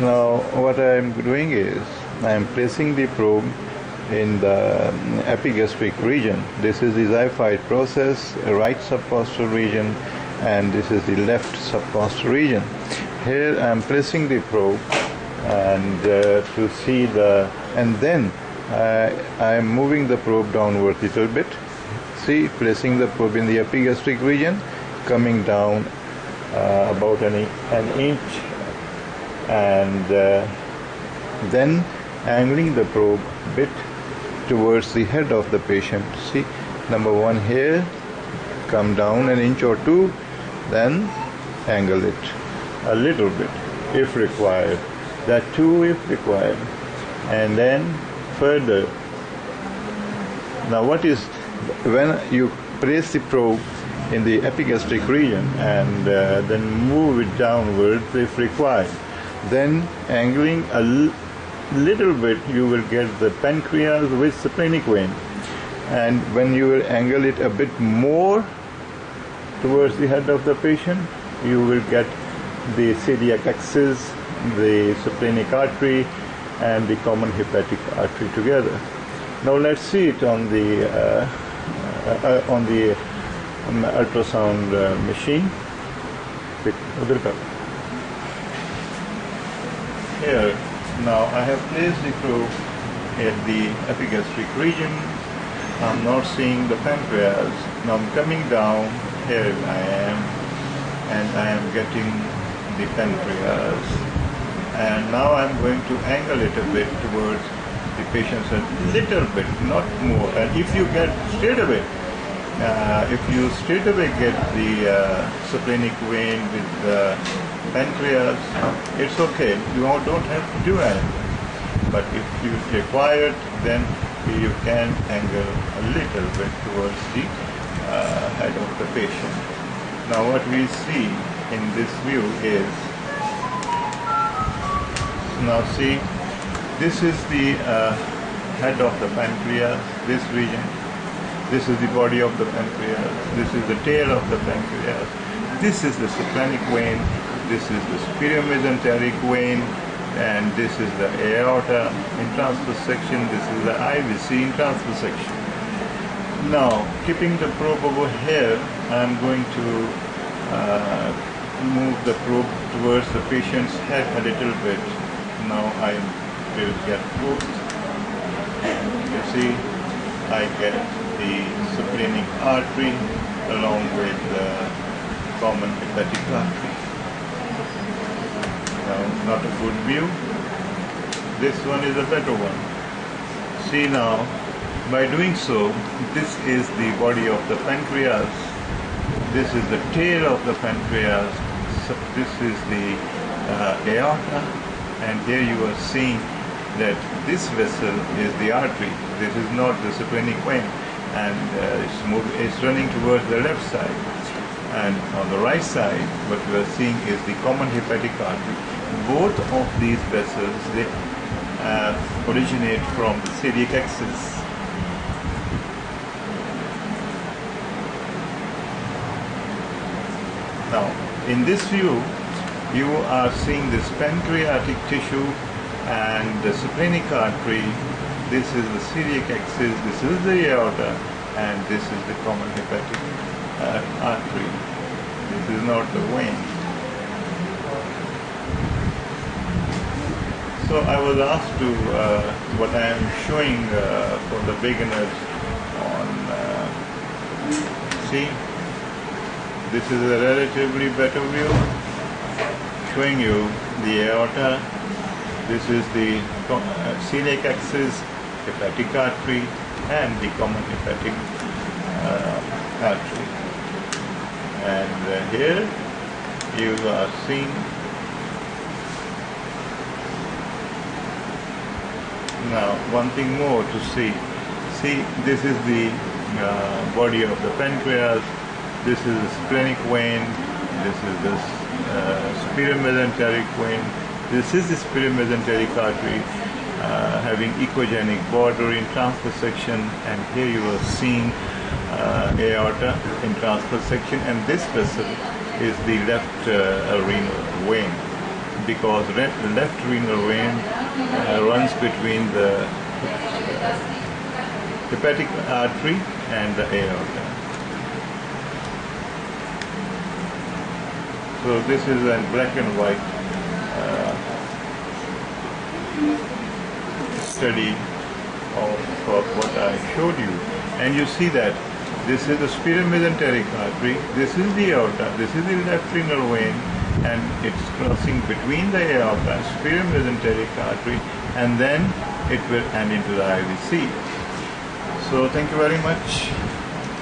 Now, what I am doing is I am placing the probe in the epigastric region. This is the xiphoid process, right subcostal region, and this is the left subcostal region. Here I am placing the probe and uh, to see the, and then uh, I am moving the probe downward a little bit. See, placing the probe in the epigastric region, coming down uh, about an, an inch, and uh, then angling the probe bit towards the head of the patient. See, number one here, come down an inch or two, then angle it a little bit if required. That too if required. And then further. Now what is, when you place the probe in the epigastric region and uh, then move it downwards if required, then angling a little bit you will get the pancreas with splenic vein and when you will angle it a bit more towards the head of the patient you will get the celiac axis the splenic artery and the common hepatic artery together. Now let's see it on the uh, uh, on the um, ultrasound uh, machine here now I have placed the probe at the epigastric region. I'm not seeing the pancreas. Now I'm coming down, here I am, and I am getting the pancreas. And now I'm going to angle it a bit towards the patient's a little bit, not more. And if you get straight away, uh, if you straight away get the uh, splenic vein with the pancreas, it's okay. You don't have to do anything. But if you require it, then you can angle a little bit towards the uh, head of the patient. Now what we see in this view is, now see, this is the uh, head of the pancreas, this region. This is the body of the pancreas. This is the tail of the pancreas. This is the splenic vein this is the superior mesenteric vein and this is the aorta in transverse section. This is the IVC in transverse section. Now keeping the probe over here I'm going to uh, move the probe towards the patient's head a little bit. Now I will get both you see I get the splenic artery along with the common hepatic artery not a good view. This one is a better one. See now, by doing so, this is the body of the pancreas. This is the tail of the pancreas. So this is the uh, aorta. And here you are seeing that this vessel is the artery. This is not the splenic vein. And uh, it's, moving, it's running towards the left side. And on the right side, what you are seeing is the common hepatic artery both of these vessels they uh, originate from the celiac axis. Now, in this view, you are seeing this pancreatic tissue and the splenic artery. This is the celiac axis, this is the aorta, and this is the common hepatic uh, artery. This is not the vein. So I was asked to, uh, what I am showing uh, for the beginners on, uh, see, this is a relatively better view, showing you the aorta, this is the uh, celiac axis, hepatic artery, and the common hepatic uh, artery. And uh, here you are seeing Now, one thing more to see. See, this is the uh, body of the pancreas. This is the splenic vein. This is the uh, superior mesenteric vein. This is the superior mesenteric artery uh, having echogenic border in transverse section. And here you are seeing uh, aorta in transverse section. And this vessel is the left uh, renal vein. Because left, left renal vein uh, runs between the hepatic artery and the aorta. So this is a black and white uh, study of, of what I showed you. And you see that this is the superior mesenteric artery, this is the aorta, this is the left renal vein, and it's crossing between the aorta, superior artery, and then it will end into the IVC. So thank you very much.